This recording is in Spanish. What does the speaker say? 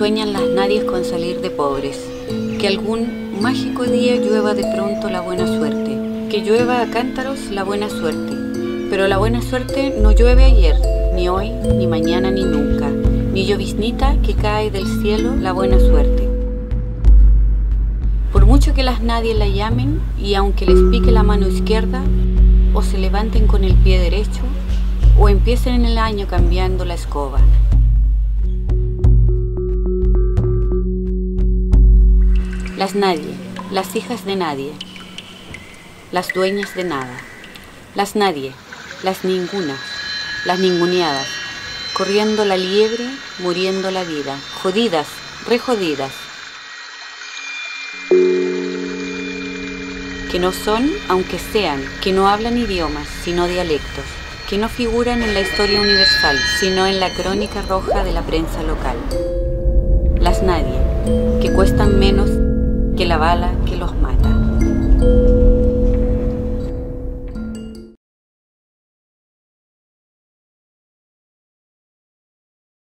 Sueñan las nadies con salir de pobres, que algún mágico día llueva de pronto la buena suerte, que llueva a cántaros la buena suerte. Pero la buena suerte no llueve ayer, ni hoy, ni mañana, ni nunca, ni lloviznita que cae del cielo la buena suerte. Por mucho que las nadies la llamen y aunque les pique la mano izquierda, o se levanten con el pie derecho, o empiecen en el año cambiando la escoba. Las nadie, las hijas de nadie, las dueñas de nada, las nadie, las ningunas, las ninguneadas, corriendo la liebre, muriendo la vida, jodidas, rejodidas, que no son, aunque sean, que no hablan idiomas, sino dialectos, que no figuran en la historia universal, sino en la crónica roja de la prensa local. Las nadie, que cuestan menos que la bala que los mata.